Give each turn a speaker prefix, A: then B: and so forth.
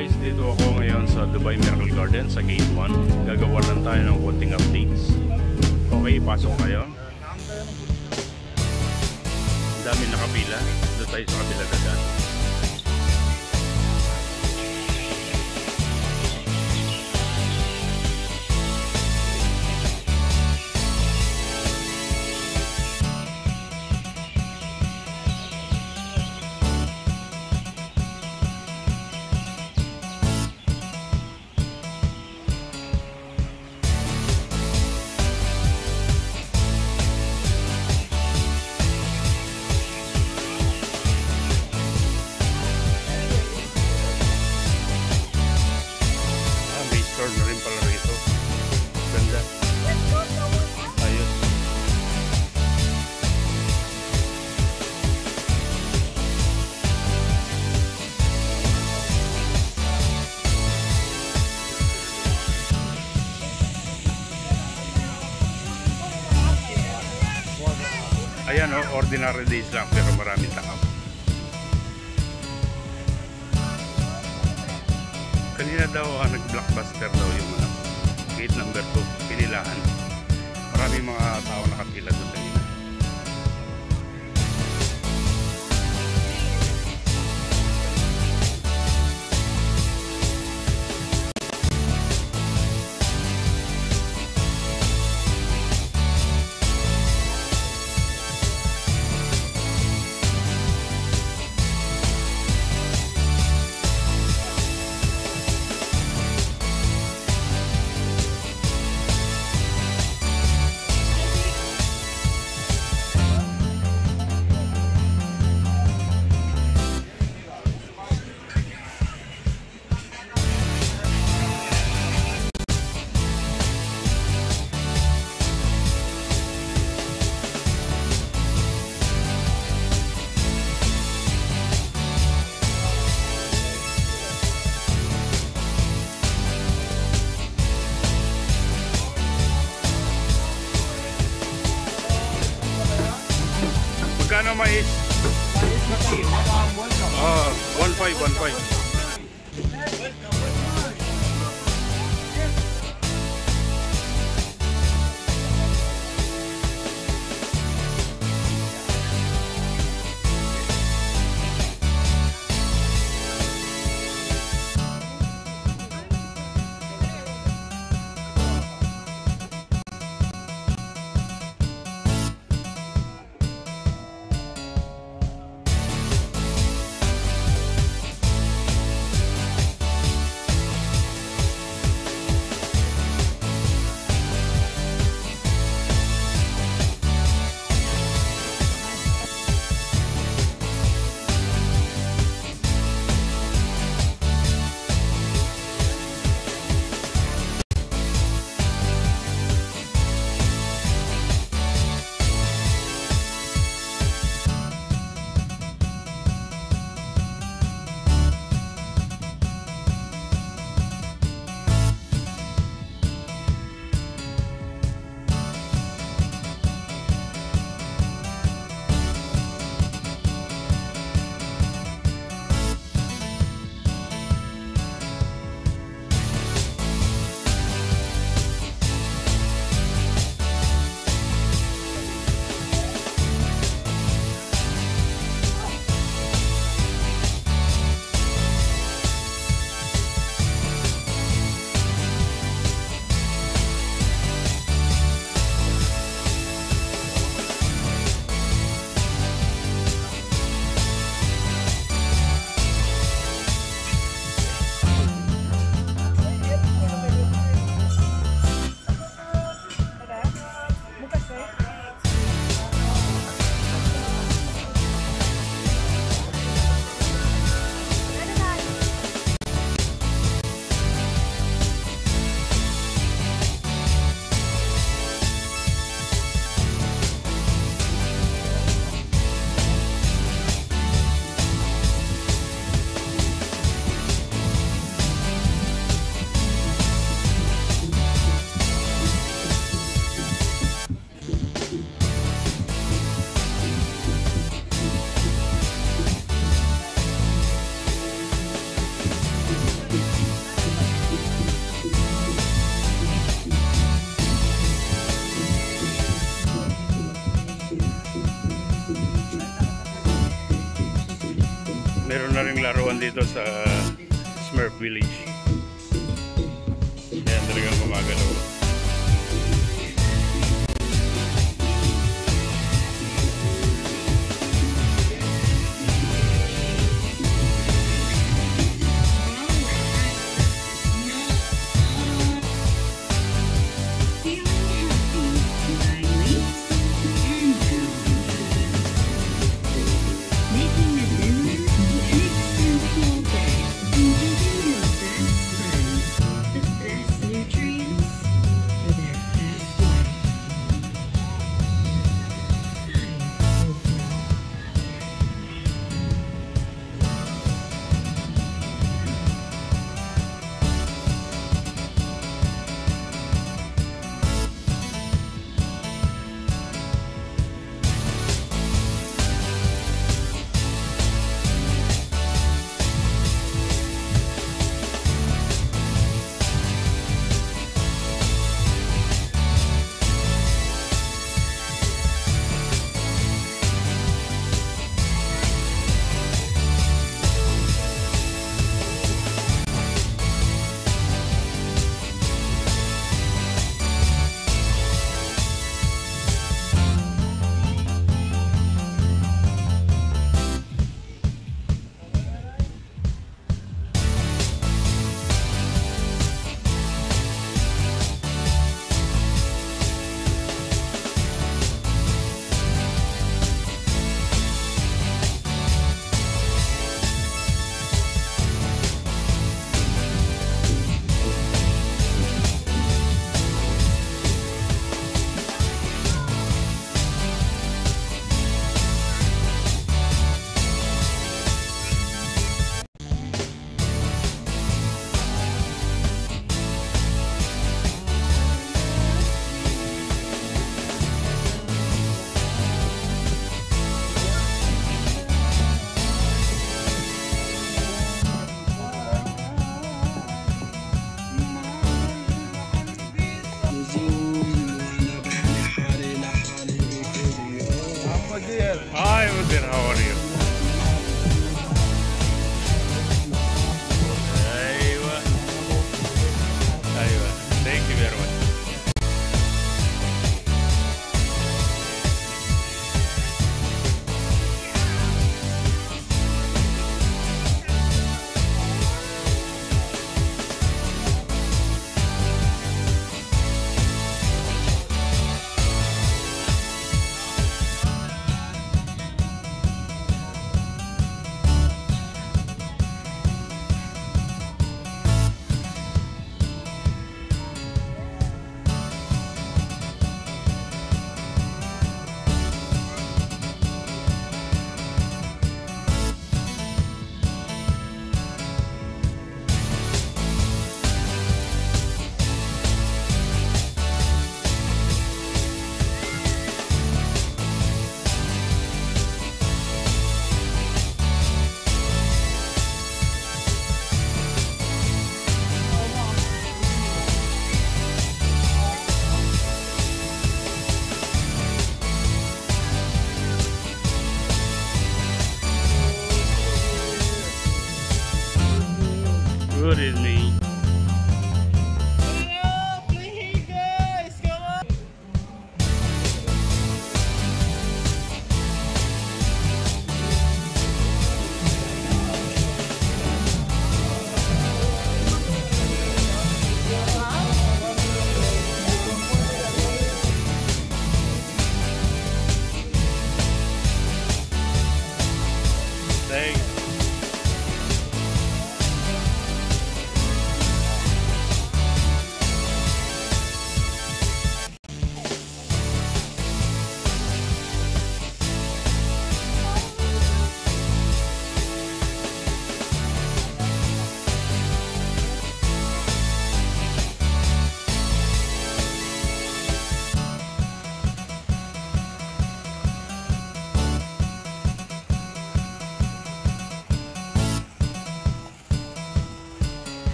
A: guys, dito ako ngayon sa Dubai Miracle Garden sa Gate 1. Gagawa lang tayo ng konting updates. Okay, pasok kayo. Ang dami nakapila. Doon tayo sa kabila na ordinary days lang pero maraming tao. Kanina daw ah, nag-blockbuster daw yung ano, gate number 2, pinilahan. Maraming mga tao nakapila doon kanina. 1.5, 1.5.
B: dito sa Smurf Village. Yan talagang gumagalaw.